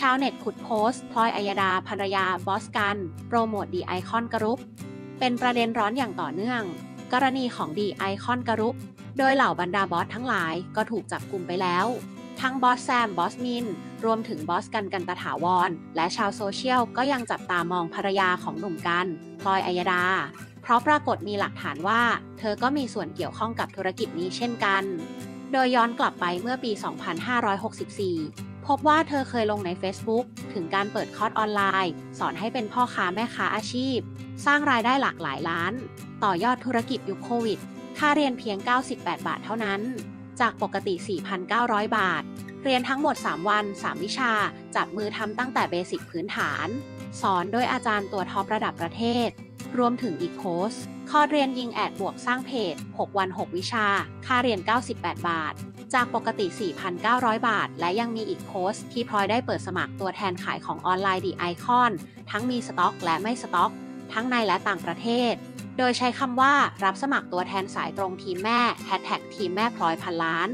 ชาวเน็ตขุดโพสต์พลอยอัยดาภรรยาบอสกันต์ โปรโมทดีไอคอนกรุ๊ปเป็นประเด็นร้อนอย่างต่อเนื่อง กรณีของดีไอคอนกรุ๊ปโดยเหล่าบรรดาบอสทั้งหลายก็ถูกจับกลุ่มไปแล้ว ทั้งบอสแซมบอสมิน รวมถึงบอสกันต์กันตถาวร และชาวโซเชียลก็ยังจับตามองภรรยาของหนุ่มกันต์พลอยอัยดา เพราะปรากฏมีหลักฐานว่า เธอก็มีส่วนเกี่ยวข้องกับธุรกิจนี้เช่นกัน โดยย้อนกลับไปเมื่อปี 2564 พบว่าเธอเคยลงใน Facebook ถึงการเปิดคอร์สออนไลน์ สอนให้เป็นพ่อค้าแม่ค้าอาชีพ สร้างรายได้หลากหลายล้าน ต่อยอดธุรกิจยุคโควิด ค่าเรียนเพียง 98 บาทเท่านั้น จากปกติ 4,900 บาท เรียนทั้งหมด 3 วัน 3 วิชา จับมือทำตั้งแต่เบสิกพื้นฐาน สอนโดยอาจารย์ตัวท็อประดับประเทศ รวมถึงอีกโค้สคอร์สเรียนยิง ad บวกสร้างเพจ 6 วัน 6 วิชา ค่าเรียน 98 บาท จากปกติ 4,900 บาท และยังมีอีกโพสต์ที่พลอยได้เปิดสมัครตัวแทนขายของออนไลน์ดีไอคอนทั้งมีสต็อกและไม่สต็อก ทั้งในและต่างประเทศ โดยใช้คำว่ารับสมัครตัวแทนสายตรงทีมแม่แฮชแท็กทีมแม่พลอยพันล้าน